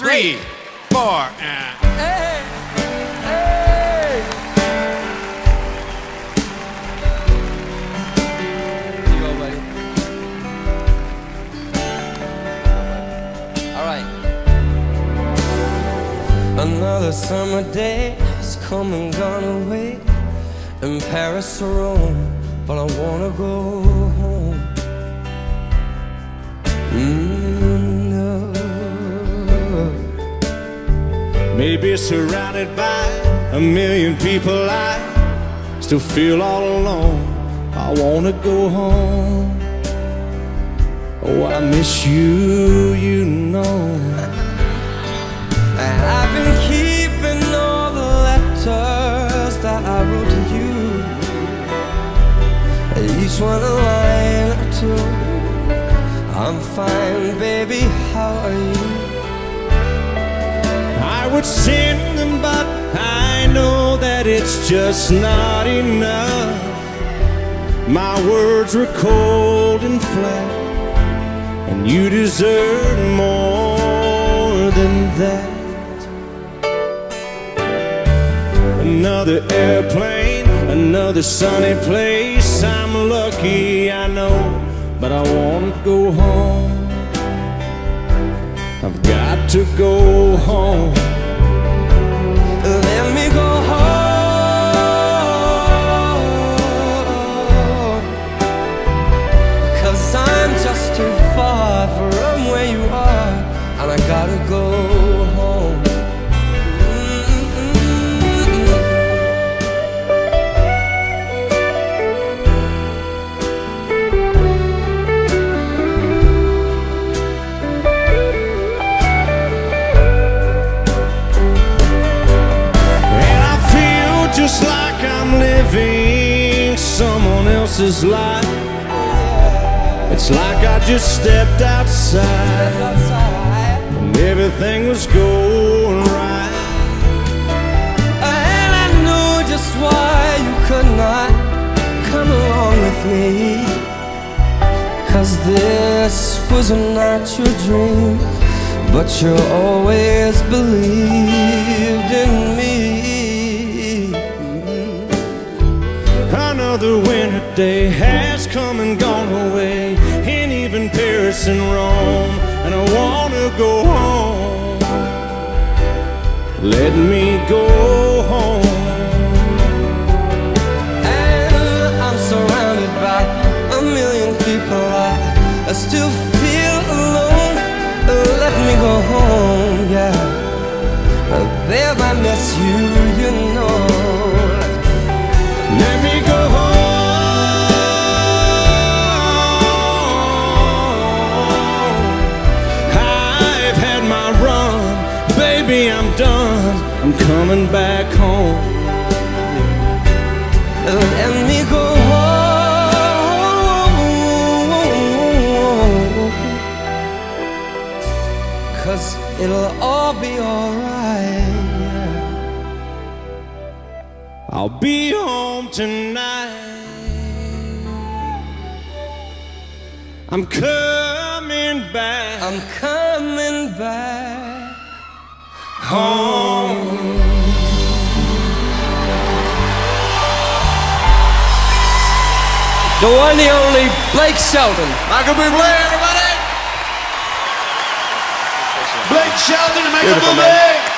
three, four, and. Hey, hey. You all ready? All right. Another summer day has come and gone away in Paris or Rome, but I wanna go home. Mm, Maybe surrounded by a million people, I still feel all alone. I wanna go home. Oh, I miss you, you know. I've been keeping all the letters that I wrote to you. Each one a line or two. I'm fine, baby. How are you? Would send them, but I know that it's just not enough. My words were cold and flat, and you deserve more than that. Another airplane, another sunny place. I'm lucky, I know, but I wanna go home. I've got to go home. I'm just too far from where you are. And I gotta go home. And I feel just like I'm living someone else's life. It's like I just stepped outside and everything was going right. And I knew just why you could not come along with me. Cause this was not your dream, but you always believed in me. Another winter day Paris and Rome, and I wanna go home. Let me go home. And uh, I'm surrounded by a million people. I, I still feel alone. Uh, let me go home, yeah. Babe, I miss you, I'm coming back home. Let me go home. Cause it'll all be alright. I'll be home tonight. I'm coming back I'm coming back. home. The one, the only Blake Shelton. Michael Bublé, everybody! Blake Shelton and Michael Beautiful, man. Bublé.